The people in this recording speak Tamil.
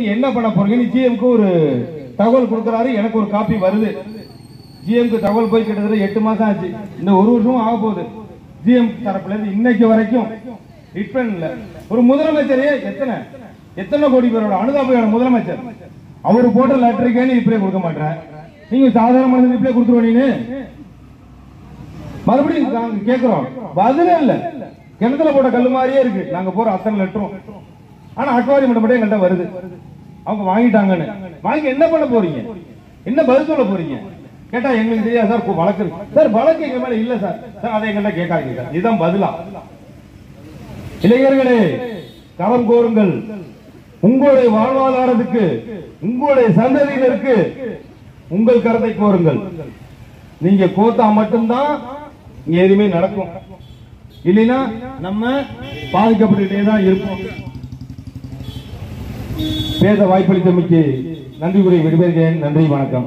என்ன பண்ண போறீங்கன்னு ஜிஎம்க்கு ஒரு தகவல் கொடுக்குறாரு எனக்கு ஒரு காப்பி வருது. ஜிஎம்க்கு தகவல் போய் கிட்டத்தட்ட எட்டு மாசம் ஆச்சு. இந்த ஒரு வருஷமும் ஆக போகுது. ஜிஎம் தரப்புல இருந்து இன்னைக்கு வரைக்கும் ரிட்டர்ன் இல்ல. ஒரு முதலமைச்சரே எத்தனை எத்தனை கோடி பேரோட அனுதாபையோட முதலமைச்சர்? அவரு போட்ட லெட்டருக்கே நீ இப்படியே கொடுக்க மாட்டேன் நீங்க சாதாரண மனுஷன் இப்படியே கொடுத்துருவீங்க மறுபடியும் நாங்க கேக்குறோம். பதிலே இல்ல. கிணத்துல போட்ட கல்லு மாதிரியே இருக்கு. நாங்க போற அத்தனை லெட்டரும் ஆனா அக்வாரியம் மட்டும் எங்கள்கிட்ட வருது. அவங்க வாங்கிட்டாங்கன்னு. வாங்கி என்ன பண்ண போறீங்க? என்ன பதில் சொல்ல போறீங்க? கேட்டா எங்களுக்கு தெரியாது சார் வழக்கு சார் வழக்கு எங்க மேல இல்ல சார். சார் அதை எங்கள்கிட்ட கேட்காதீங்க சார். இதுதான் பதிலா. இளைஞர்களே களம் கோருங்கள். உங்களுடைய வாழ்வாதாரத்துக்கு உங்களுடைய சந்ததியினருக்கு உங்கள் கருத்தை கோருங்கள். நீங்க கோத்தா மட்டும்தான் எதுவுமே நடக்கும். இல்லைன்னா நம்ம பாதிக்கப்பட்டுட்டே தான் இருப்போம். பேச வாய்ப்பளித்தமைக்கு நன்றி உரை விடுபெறுகிறேன். நன்றி வணக்கம்.